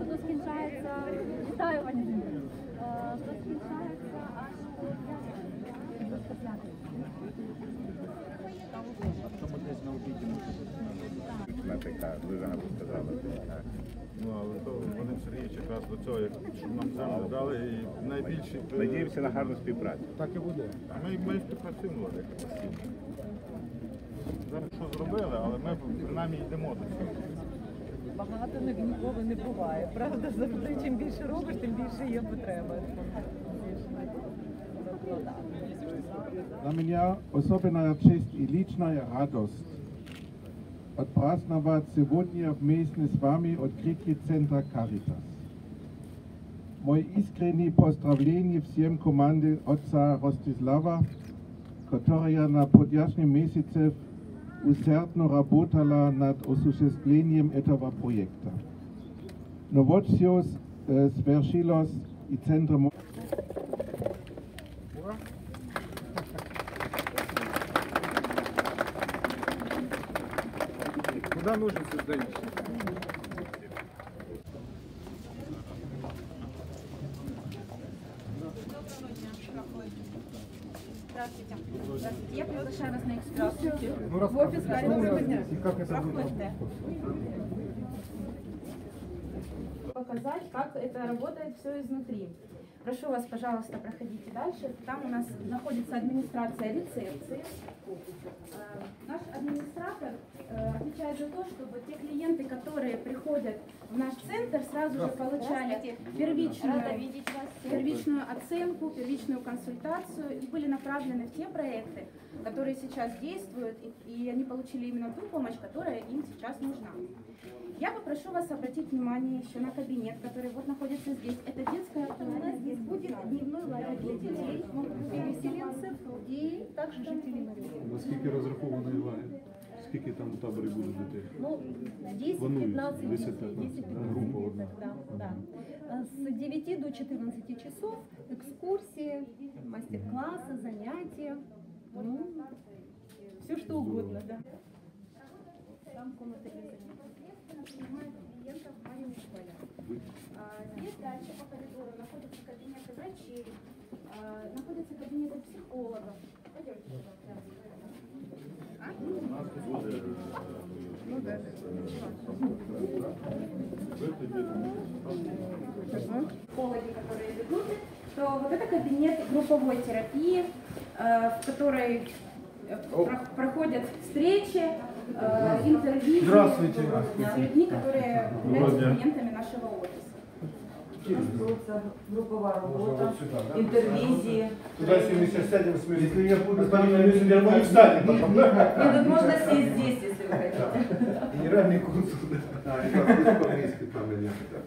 Хто скінчається відтаювання. Е, Хто скінчається аж після п'ятої. Вона така, дуже сказала. Ну, але то Вадим Сергійович якраз до цього, як, щоб нам землю дали, і найбільший... е, Надіємося на гарну співпрацю. Так і буде. А ми, ми співпрацюємо постійно. Зараз що зробили, але ми принаймні йдемо до цього. Багато не- ніколи не буває. Правда, завжди чим більше робиш, тим більше є потреба. Dla mnie osobna cześć i liczna radość odprazdnować сегодня вместе с вами открытие центра Caritas. Мой искренний поздравление всем команде отца Ростислава, которая на подяжном месяце усердно работала над осуществлением этого проекта. Но вот все э, свершилось, и центр мо- Куди нужен создаєш? Здравствуйте. Здравствуйте. Я приглашаю вас на экскурсию в офис Гарри Проходите. Показать, как это работает все изнутри. Прошу вас, пожалуйста, проходите дальше. Там у нас находится администрация рецепции. Э, Наш администратор э, отвечает за то, чтобы те клиенты, которые приходят в наш центр, сразу же получали первичную, первичную оценку, первичную консультацию и были направлены в те проекты, которые сейчас действуют, и, и они получили именно ту помощь, которая им сейчас нужна. Я попрошу вас обратить внимание еще на кабинет, который вот находится здесь. Это детская комната. Здесь будет дневной лагерь для детей, переселенцев и также жителей Мариуполя. Наскільки розрахований лагерь? Скільки там у таборі буде дітей? Ну, 10, Планують 15, 10, 10-15, 10, да, група одна. да, да. Э, С 9 до 14 часов экскурсии, мастер-классы, занятия. Ну, все что угодно, да. Там комната для занятий. Принимает клиентов Мариуполя. А, Здесь дальше по коридору находятся кабинеты врачей, а, находятся кабинеты психологов. Пойдемте, психологи, которые ведут, то вот это кабинет групповой терапии, э, в которой проходят встречи, э, интервью Здравствуйте. с людьми, которые являются клиентами нашего офиса. Проводиться групова робота, інтервізії. Туда все вместе сядем, Если я буду я буду встать потом, да? Ні, тут можна сесть здесь, если вы хотите. Генеральный консул. Да, и по-английски там или так.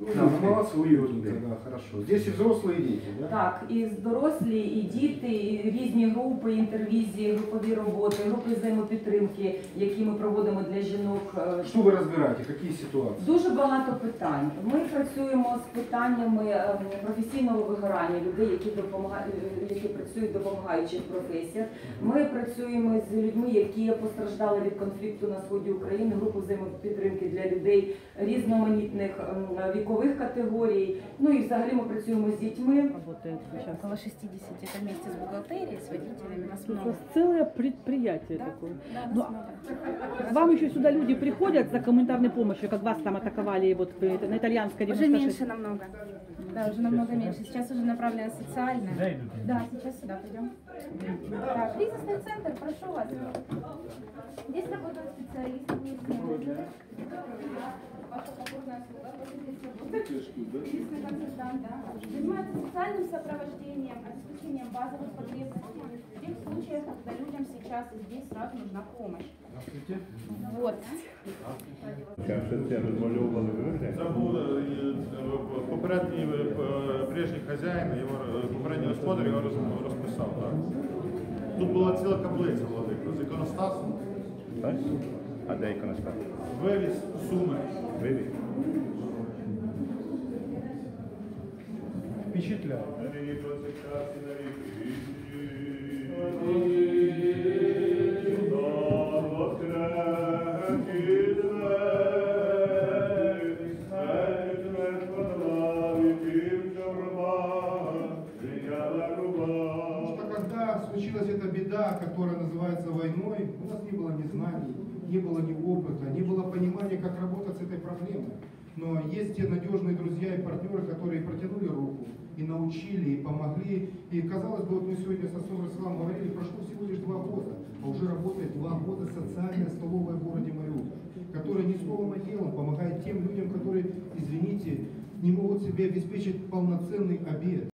Да, ну молодцы, уютно, да, хорошо. Здесь и взрослые, и дети, да? Так, і дорослі, і діти, і різні групи, інтервізії, групові роботи, групи взаємопідтримки, які ми проводимо для жінок. е, Что вы разбираете, какие ситуации? Дуже багато питань. Ми працюємо з питаннями ем, професійного вигорання людей, які допомагають, які працюють в допомагаючих професіях. Ми працюємо з людьми, які постраждали від конфлікту на сході України, групу взаємопідтримки для людей різноманітних ем, вікових категорій. Ну і взагалі ми працюємо з дітьми. Около 60 это вместе с бухгалтерией, с водителями, нас У много. вас целое предприятие Да, такое. да, Ну, нас много. К вам еще сюда люди приходят за гуманитарной помощью, как вас там атаковали вот э, на итальянской Уже 96. меньше намного. Да, уже намного меньше. Сейчас уже направлено социальное. Да, сейчас сюда пойдем. Так, кризисный центр, прошу вас. Здесь работают специалисты местные. Ваша покорная слуга, кризисный консультант, да Занимается социальным сопровождением, обеспечением базовых потребностей в тех случаях, когда людям сейчас и здесь сразу нужна помощь. Вот. Що це розмальовували ви? Це був е, е, попередній е, п- прежній хазяїн, його е, попередній господар його роз- розписав. Так. Тут була ціла каплиця владика з іконостасом, Так? А де іконостас? вивіз суми. Вивіз? впечатляет. случилась эта беда, которая называется войной, у нас не было ни знаний, не было ни опыта, не было понимания есть те надежные друзья и партнеры, которые протянули руку и научили, и помогли. И казалось бы, вот мы сегодня с отцом Расселом говорили, прошло всего лишь два года, а уже работает два года социальная столовая в городе Мариуполь, которая не словом, а делом помогает тем людям, которые, извините, не могут себе обеспечить полноценный обед.